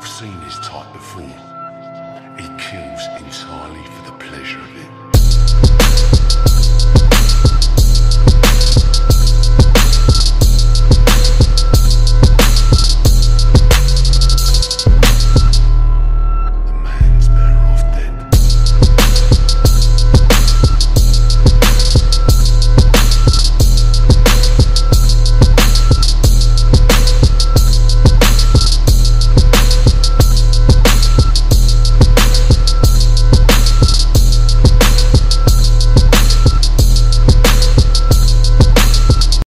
I've seen his type before. He kills entirely